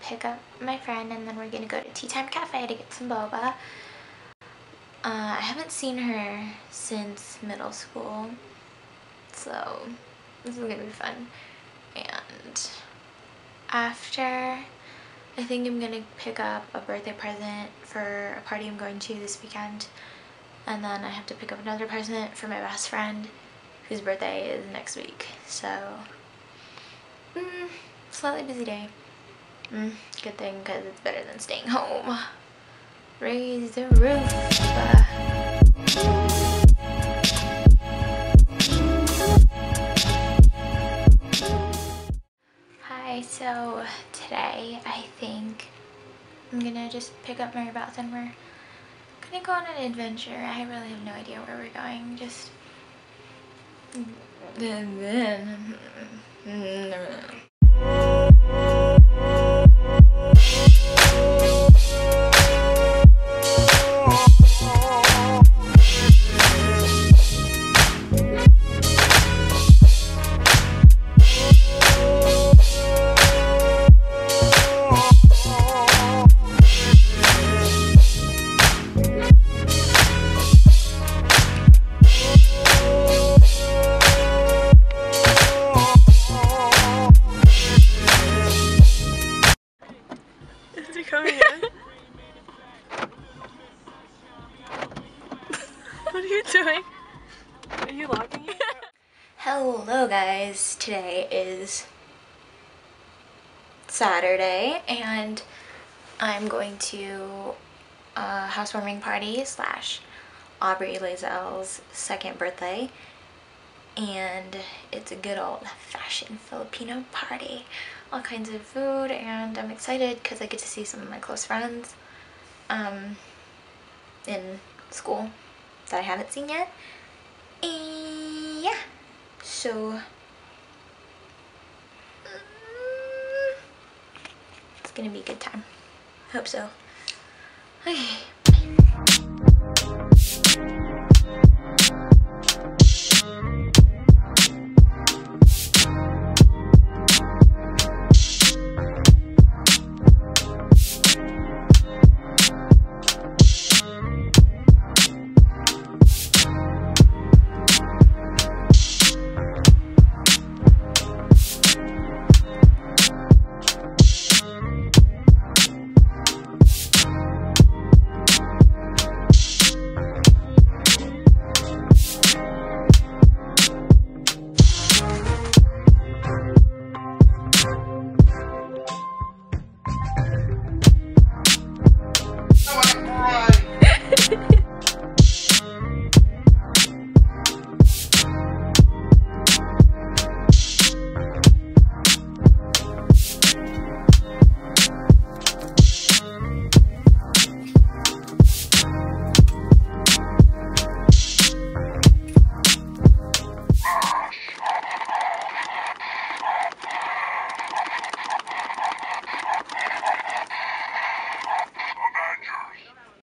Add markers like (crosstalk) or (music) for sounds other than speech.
pick up my friend and then we're gonna go to Tea Time Cafe to get some boba. Uh, I haven't seen her since middle school, so this is gonna be fun. And after, I think I'm gonna pick up a birthday present for a party I'm going to this weekend. And then I have to pick up another present for my best friend whose birthday is next week. So, mm, slightly busy day. Mm, good thing because it's better than staying home. Raise the roof. Hi, so today I think I'm gonna just pick up Maribeth and we're gonna go on an adventure. I really have no idea where we're going. Just Is what are you doing? Are you vlogging it? Hello guys, today is Saturday and I'm going to a housewarming party slash Aubrey Lazelle's second birthday and it's a good old fashioned Filipino party. All kinds of food and I'm excited because I get to see some of my close friends um, in school that I haven't seen yet. And yeah, so mm, it's gonna be a good time. Hope so. (sighs) Okay.